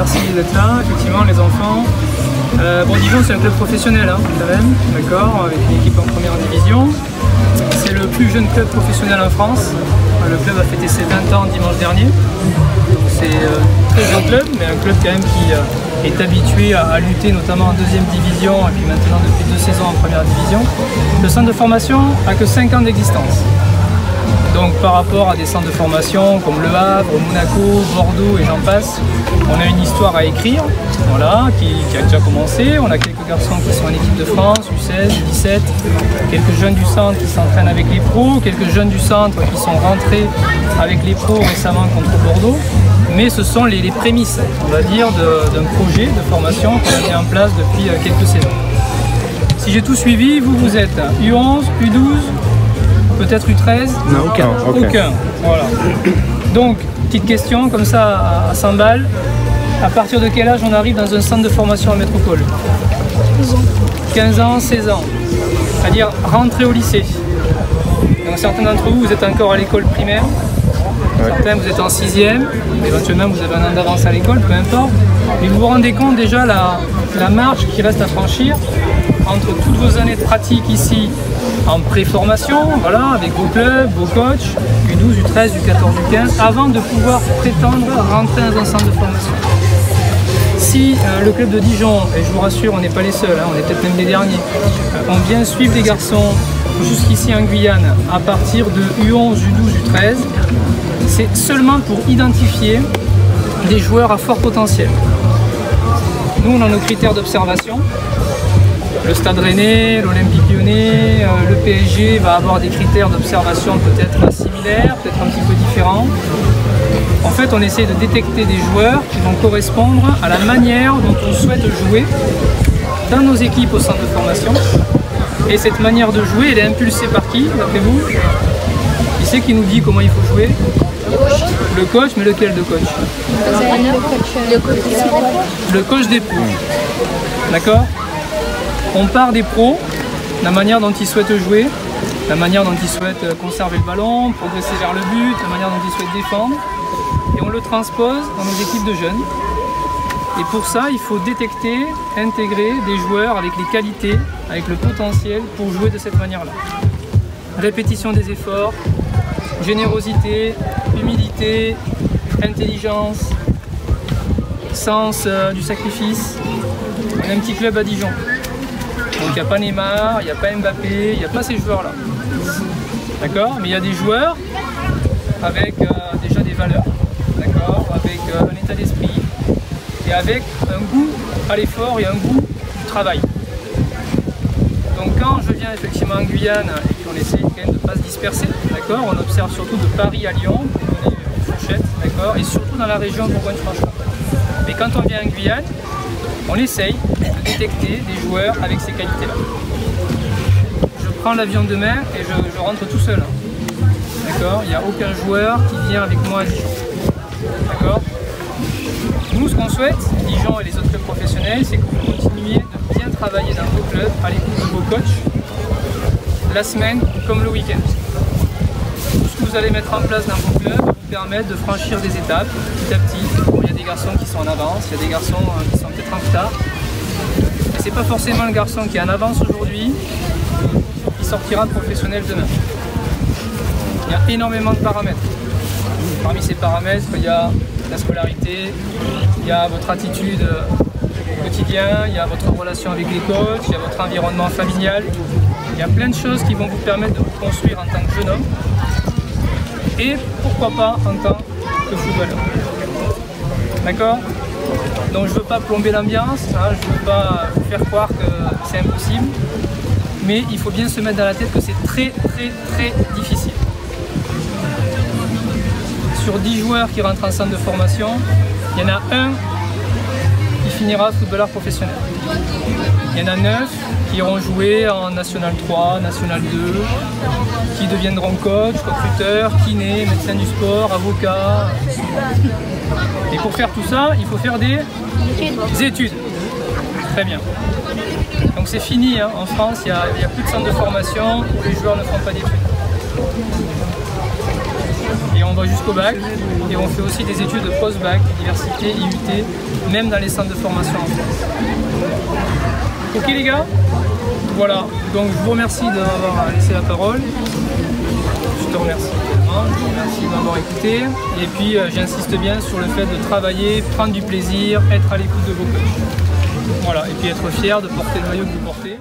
merci d'être là. Effectivement, les enfants. Euh, bon, Dijon, c'est un club professionnel, hein, quand même, d'accord, avec une équipe en première division. C'est le plus jeune club professionnel en France. Le club a fêté ses 20 ans dimanche dernier. C'est euh, un très jeune club, mais un club quand même qui euh, est habitué à, à lutter notamment en deuxième division et puis maintenant depuis deux saisons en première division. Le centre de formation a que 5 ans d'existence. Donc par rapport à des centres de formation comme Le Havre, Monaco, Bordeaux et j'en passe, on a une histoire à écrire, voilà, qui, a déjà commencé. On a quelques garçons qui sont en équipe de France, U16, U17, quelques jeunes du centre qui s'entraînent avec les pros, quelques jeunes du centre qui sont rentrés avec les pros récemment contre Bordeaux. Mais ce sont les, prémices, on va dire, d'un projet de formation qu'on a mis en place depuis euh, quelques saisons. Si j'ai tout suivi, vous, vous êtes U11, U12, peut-être U13 Non, aucun. aucun. Voilà. Donc, petite question comme ça à, à 100 balles. À partir de quel âge on arrive dans un centre de formation en métropole? 15 ans, 16 ans. C'est-à-dire rentrer au lycée. Donc certains d'entre vous, vous êtes encore à l'école primaire. Certains, vous êtes en sixième. Éventuellement, vous avez un an d'avance à l'école, peu importe. Mais vous vous rendez compte déjà la, la marche qui reste à franchir entre toutes vos années de pratique ici en pré-formation, voilà, avec vos clubs, vos coachs, U12, U13, U14, U15, avant de pouvoir prétendre rentrer dans un centre de formation. Si euh, le club de Dijon, et je vous rassure, on n'est pas les seuls, hein, on est peut-être même les derniers, euh, on vient suivre des garçons jusqu'ici en Guyane à partir de U11, U12, U13, c'est seulement pour identifier des joueurs à fort potentiel. Nous, on a nos critères d'observation. Le Stade Rennais, l'Olympique Lyonnais, euh, le PSG va avoir des critères d'observation peut-être similaires, peut-être un petit peu différents. En fait, on essaie de détecter des joueurs qui vont correspondre à la manière dont on souhaite jouer dans nos équipes au centre de formation. Et cette manière de jouer, elle est impulsée par qui, d'après vous? Qui c'est qui nous dit comment il faut jouer? Le coach, mais lequel de coach? Le coach des pros. D'accord? On part des pros, la manière dont ils souhaitent jouer, la manière dont ils souhaitent euh, conserver le ballon, progresser vers le but, la manière dont ils souhaitent défendre. Et on le transpose dans nos équipes de jeunes. Et pour ça, il faut détecter, intégrer des joueurs avec les qualités, avec le potentiel pour jouer de cette manière-là. Répétition des efforts, générosité, humilité, intelligence, sens euh, du sacrifice. Un petit club à Dijon. Donc il n'y a pas Neymar, il n'y a pas Mbappé, il n'y a pas ces joueurs-là. D'accord Mais il y a des joueurs avec euh, déjà des valeurs, d'accord Avec euh, un état d'esprit et avec un goût à l'effort et un goût du travail. Donc quand je viens effectivement en Guyane et qu'on essaye quand même de ne pas se disperser, d'accord On observe surtout de Paris à Lyon, pour donner une fourchette, d'accord Et surtout dans la région Bourgogne-Franchemont. Mais quand on vient en Guyane, on essaye de détecter des joueurs avec ces qualités-là. Je prends l'avion demain et je, rentre tout seul. D'accord? Il n'y a aucun joueur qui vient avec moi à Dijon. D'accord? Nous, ce qu'on souhaite, Dijon et les autres clubs professionnels, c'est que vous continuiez de bien travailler dans vos clubs, à l'écoute de vos coachs, la semaine comme le week-end. Tout ce que vous allez mettre en place dans vos clubs vous permettre de franchir des étapes petit à petit. Des garçons qui sont en avance, il y a des garçons euh, qui sont peut-être en retard. Et c'est pas forcément le garçon qui est en avance aujourd'hui qui sortira professionnel demain. Il y a énormément de paramètres. Parmi ces paramètres, il y a la scolarité, il y a votre attitude euh, au quotidien, il y a votre relation avec les coachs, il y a votre environnement familial. Il y a plein de choses qui vont vous permettre de vous construire en tant que jeune homme et pourquoi pas en tant que footballeur. D'accord Donc je ne veux pas plomber l'ambiance, hein, je ne veux pas faire croire que c'est impossible, mais il faut bien se mettre dans la tête que c'est très très très difficile. Sur 10 joueurs qui rentrent en centre de formation, il y en a un qui finira footballeur professionnel. Il y en a 9 qui iront jouer en National 3, National 2, qui deviendront coach, recruteur, kiné, médecin du sport, avocat. Et pour faire tout ça, il faut faire des études. Très bien. Donc c'est fini, hein. en France, il n'y a, a plus de centre de formation où les joueurs ne font pas d'études. Et on va jusqu'au bac et on fait aussi des études post-bac, diversité, IUT, même dans les centres de formation en France. Ok les gars? Voilà, donc je vous remercie de m'avoir laissé la parole. Je te remercie remercie de m'avoir écouté. Et puis euh, j'insiste bien sur le fait de travailler, prendre du plaisir, être à l'écoute de vos coachs. Voilà, et puis être fier de porter le maillot que vous portez.